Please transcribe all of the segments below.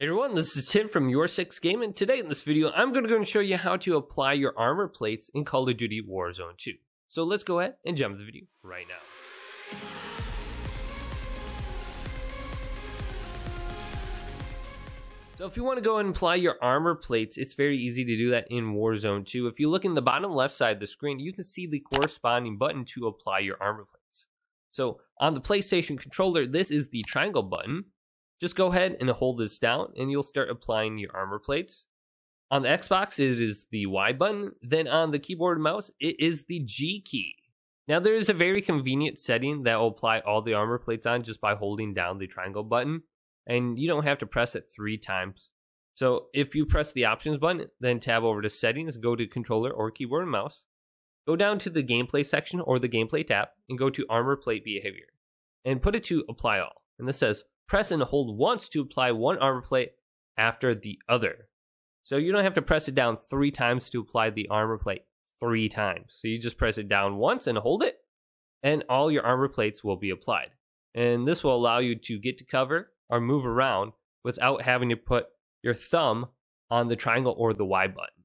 Hey everyone, this is Tim from Your Six Game, and today in this video, I'm going to go and show you how to apply your armor plates in Call of Duty Warzone 2. So let's go ahead and jump the video right now. So if you want to go and apply your armor plates, it's very easy to do that in Warzone 2. If you look in the bottom left side of the screen, you can see the corresponding button to apply your armor plates. So on the PlayStation controller, this is the triangle button. Just go ahead and hold this down and you'll start applying your armor plates. On the Xbox, it is the Y button. Then on the keyboard and mouse, it is the G key. Now there is a very convenient setting that will apply all the armor plates on just by holding down the triangle button. And you don't have to press it three times. So if you press the options button, then tab over to settings, go to controller or keyboard and mouse. Go down to the gameplay section or the gameplay tab and go to armor plate behavior and put it to apply all. And this says press and hold once to apply one armor plate after the other. So you don't have to press it down three times to apply the armor plate three times. So you just press it down once and hold it, and all your armor plates will be applied. And this will allow you to get to cover or move around without having to put your thumb on the triangle or the Y button.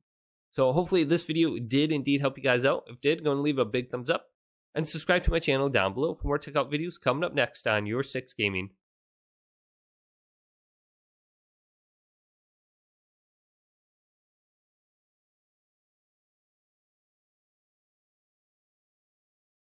So hopefully this video did indeed help you guys out. If did, go and leave a big thumbs up and subscribe to my channel down below for more tech out videos coming up next on Your Six Gaming